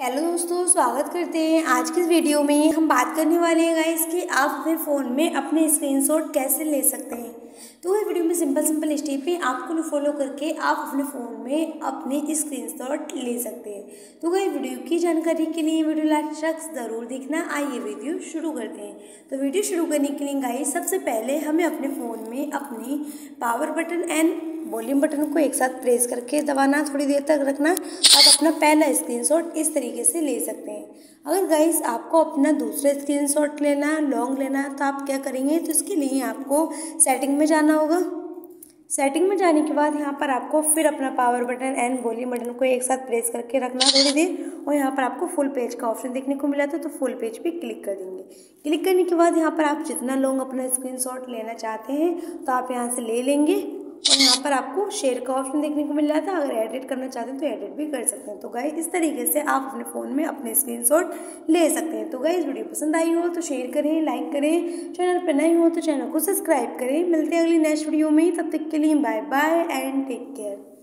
Hello दोस्तों, स्वागत करते हैं आज के वीडियो में। हम बात करने वाले हैं गाइस कि आप अपने फ़ोन में अपने स्क्रीनशॉट कैसे ले सकते हैं। तो इस वीडियो में सिंपल सिंपल स्टेप है आपको फॉलो करके आप अपने फ़ोन में अपने स्क्रीनशॉट ले सकते हैं। तो गई वीडियो की जानकारी के लिए वीडियो लाइक शख्स ज़रूर देखना। आइए वीडियो शुरू करते हैं। तो वीडियो शुरू करने के लिए गाइस सबसे पहले हमें अपने फ़ोन में अपनी power button and volume button को एक साथ प्रेस करके दबाना थोड़ी देर तक रखना। आप अपना पहला स्क्रीनशॉट इस तरीके से ले सकते हैं। अगर गाइस आपको अपना दूसरा स्क्रीनशॉट लेना लॉन्ग लेना तो आप क्या करेंगे? तो इसके लिए आपको सेटिंग में जाना होगा। सेटिंग में जाने के बाद यहाँ पर आपको फिर अपना power button and volume button को एक साथ प्रेस करके रखना थोड़ी देर। और यहाँ पर आपको फुल पेज का ऑप्शन देखने को मिला था तो फुल पेज पे क्लिक कर देंगे। क्लिक करने के बाद यहाँ पर आप जितना लॉन्ग अपना स्क्रीनशॉट लेना चाहते हैं तो आप यहाँ से ले लेंगे। और यहाँ पर आपको शेयर का ऑप्शन देखने को मिल रहा था। अगर एडिट करना चाहते हैं तो एडिट भी कर सकते हैं। तो गाइस इस तरीके से आप अपने फ़ोन में अपने स्क्रीनशॉट ले सकते हैं। तो गाइस वीडियो पसंद आई हो तो शेयर करें लाइक करें। चैनल पर नए हो तो चैनल को सब्सक्राइब करें। मिलते हैं अगली नेक्स्ट वीडियो में। तब तक के लिए bye bye and take care